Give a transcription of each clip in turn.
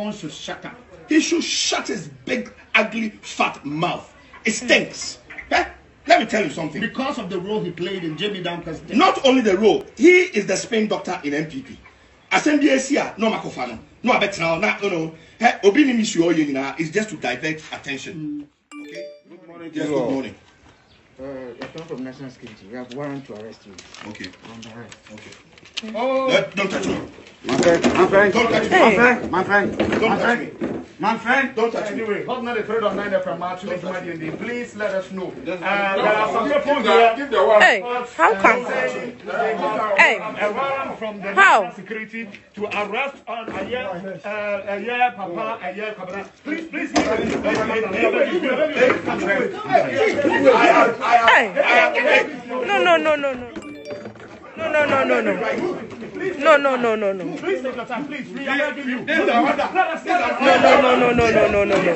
Sarpong should shut up. He should shut his big, ugly, fat mouth. It stinks. Eh? Let me tell you something. Because of the role he played in Jamie Duncan's death. Not only the role, he is the Spain doctor in MPP. Asɛm bi esi a na ɔmakɔfa no wabɛtena hɔ na you know, eh, obi ni mi si ɔyɛ nyinaa is just to divert attention. Okay? Good morning, Yes, good morning. Uh, you're come from national security. We have warrant to arrest you. Okay. On the arrest. Okay. Oh, Let- don't touch me. My friend, my friend, Don't touch me. my friend, my friend, Don't my touch friend, me. my friend. Don't touch me. Anyway, hot not a thread of nine from March, please, my dear, please let us know. Uh, there are some people Give here. give the one. Hey, how come? saying they got Hey. a warrant from the How? security to arrest on a year, uh, a year, Papa, a year, Kabra. Please, please, give Hey, no, no, no, no, no. No, no, no, no, no. No, no, no, no, no. Please take your time, please. We are begging you. This is the order. Let us get us. No, no, no, no, no, no, no, no.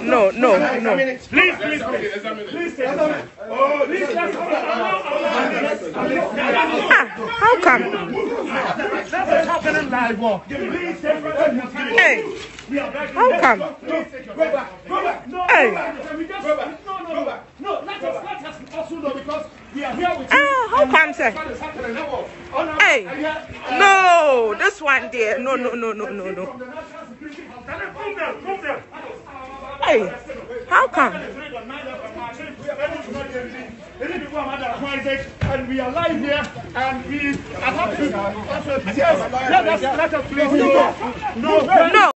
No, no, no. Please, please, please. Okay, examine it. Please take your time. Oh, please, let's Ah, how come? That's what's happening live. oh. Please take your time. Hey, We are begging how come? Please take your time. Go back. No, Hey. go back. We just, no, no, no. No, let us, let us also know because we are here with you. Ah, how come, sir? what is happening now? No, Hey, no, this one there. No, no, no, no, no, no. from the National Security House. Can I Move them, move them. Hey, how come? And we are live here, and we are happy. Yes, let us, let us please. No, No.